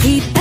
keep